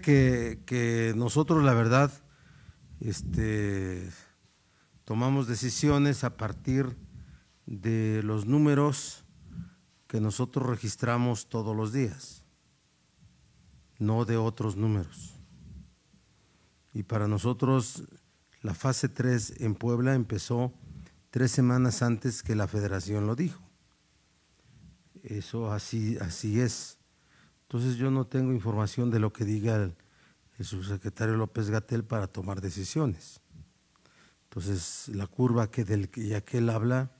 que, nosotros, la verdad, este, tomamos decisiones a partir de los números que nosotros registramos todos los días, no de otros números. Y para nosotros la fase 3 en Puebla empezó tres semanas antes que la federación lo dijo. Eso así, así es. Entonces yo no tengo información de lo que diga el, subsecretario López Gatel para tomar decisiones. Entonces la curva que del que aquel habla,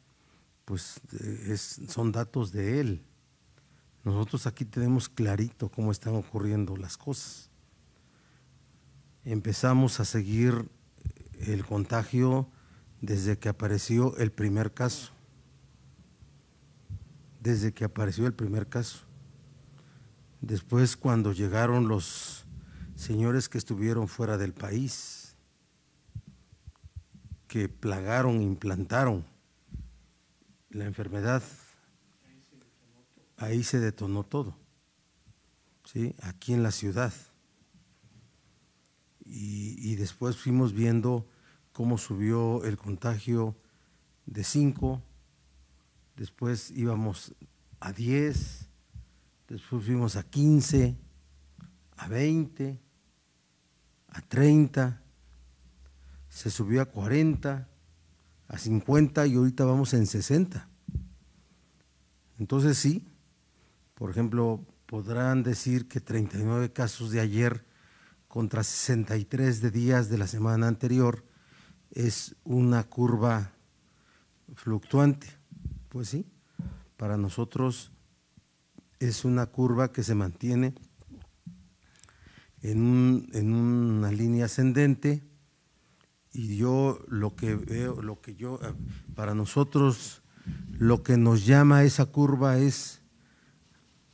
pues es, son datos de él. Nosotros aquí tenemos clarito cómo están ocurriendo las cosas. Empezamos a seguir el contagio desde que apareció el primer caso. Desde que apareció el primer caso. Después cuando llegaron los señores que estuvieron fuera del país, que plagaron, implantaron la enfermedad, ahí se detonó todo, ¿sí? aquí en la ciudad. Y, y después fuimos viendo cómo subió el contagio de 5, después íbamos a 10, después fuimos a 15, a 20, a 30, se subió a 40, a 50 y ahorita vamos en 60. Entonces sí, por ejemplo, podrán decir que 39 casos de ayer contra 63 de días de la semana anterior es una curva fluctuante. Pues sí, para nosotros es una curva que se mantiene en, en una línea ascendente. Y yo lo que veo, lo que yo, para nosotros, lo que nos llama esa curva es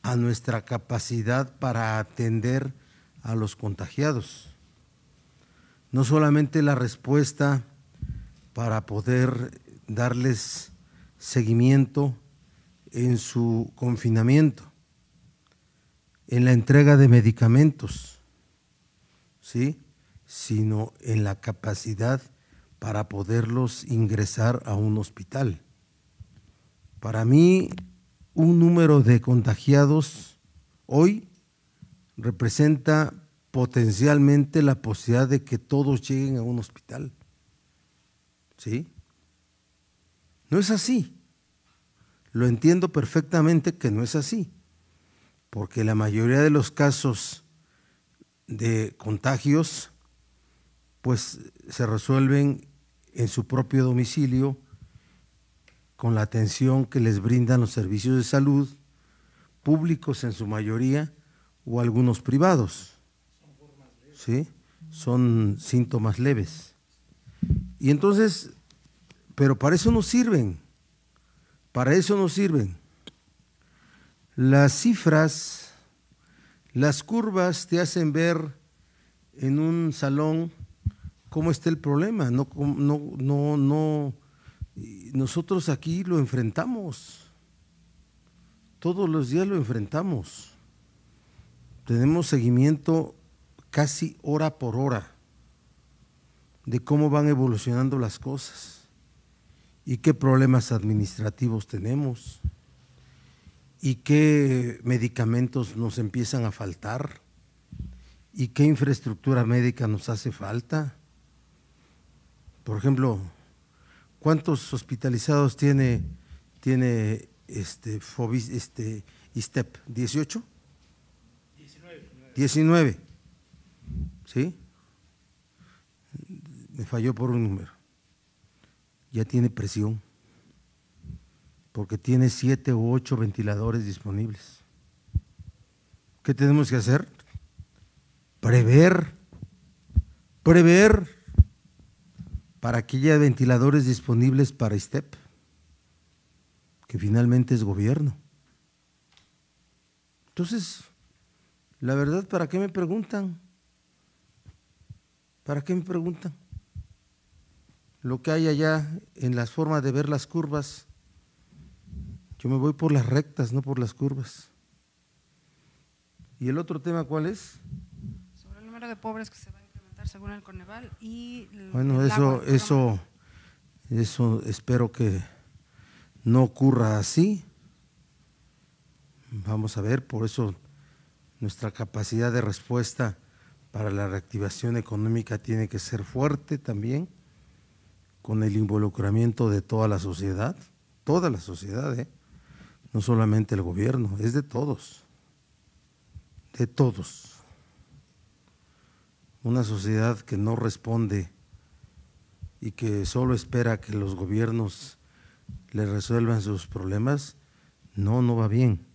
a nuestra capacidad para atender a los contagiados. No solamente la respuesta para poder darles seguimiento en su confinamiento, en la entrega de medicamentos, ¿sí? sino en la capacidad para poderlos ingresar a un hospital. Para mí, un número de contagiados hoy representa potencialmente la posibilidad de que todos lleguen a un hospital. ¿Sí? No es así. Lo entiendo perfectamente que no es así, porque la mayoría de los casos de contagios pues se resuelven en su propio domicilio con la atención que les brindan los servicios de salud, públicos en su mayoría o algunos privados. ¿sí? Son síntomas leves. Y entonces, pero para eso no sirven, para eso no sirven. Las cifras, las curvas te hacen ver en un salón cómo está el problema. No, no, no, no. Nosotros aquí lo enfrentamos. Todos los días lo enfrentamos. Tenemos seguimiento casi hora por hora de cómo van evolucionando las cosas y qué problemas administrativos tenemos y qué medicamentos nos empiezan a faltar y qué infraestructura médica nos hace falta. Por ejemplo, ¿cuántos hospitalizados tiene, tiene este, este ISTEP? ¿18? 19. 19. ¿Sí? Me falló por un número. Ya tiene presión, porque tiene siete u ocho ventiladores disponibles. ¿Qué tenemos que hacer? Prever, prever para que haya ventiladores disponibles para ISTEP, que finalmente es gobierno. Entonces, la verdad, ¿para qué me preguntan? ¿Para qué me preguntan? Lo que hay allá en las formas de ver las curvas, yo me voy por las rectas, no por las curvas. ¿Y el otro tema cuál es? Sobre número de pobres que se va a incrementar según el Coneval y bueno, eso, eso, eso espero que no ocurra así. Vamos a ver, por eso nuestra capacidad de respuesta para la reactivación económica tiene que ser fuerte también, con el involucramiento de toda la sociedad, toda la sociedad, ¿eh? No solamente el gobierno, es de todos, de todos. Una sociedad que no responde y que solo espera que los gobiernos le resuelvan sus problemas, no, no va bien.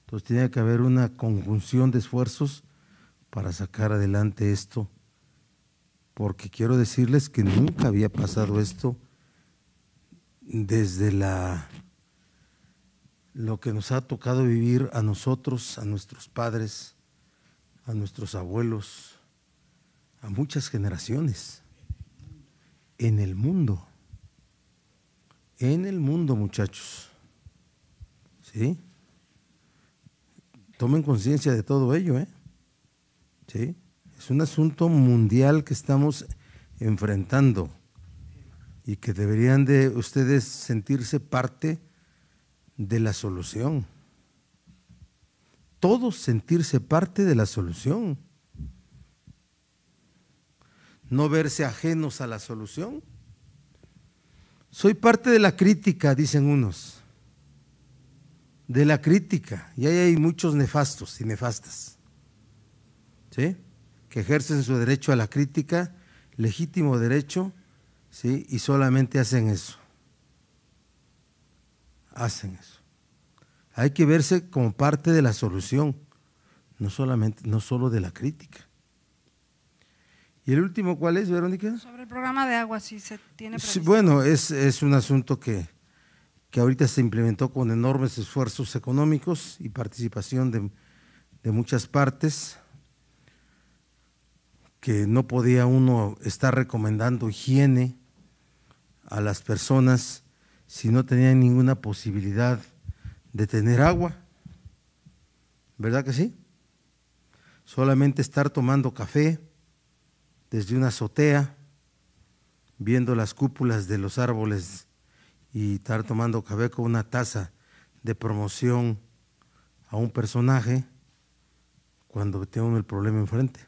Entonces tiene que haber una conjunción de esfuerzos para sacar adelante esto, porque quiero decirles que nunca había pasado esto desde la lo que nos ha tocado vivir a nosotros, a nuestros padres, a nuestros abuelos, a muchas generaciones en el mundo. En el mundo, muchachos. ¿Sí? Tomen conciencia de todo ello, ¿eh? ¿Sí? Es un asunto mundial que estamos enfrentando y que deberían de ustedes sentirse parte de la solución. Todos sentirse parte de la solución. No verse ajenos a la solución. Soy parte de la crítica, dicen unos. De la crítica. Y ahí hay muchos nefastos y nefastas. ¿Sí? Que ejercen su derecho a la crítica, legítimo derecho, ¿sí? Y solamente hacen eso hacen eso. Hay que verse como parte de la solución, no solamente, no solo de la crítica. ¿Y el último cuál es, Verónica? Sobre el programa de agua, si se tiene bueno, es, es, un asunto que, que, ahorita se implementó con enormes esfuerzos económicos y participación de, de muchas partes, que no podía uno estar recomendando higiene a las personas si no tenían ninguna posibilidad de tener agua. ¿Verdad que sí? Solamente estar tomando café desde una azotea, viendo las cúpulas de los árboles y estar tomando café con una taza de promoción a un personaje cuando tengo el problema enfrente.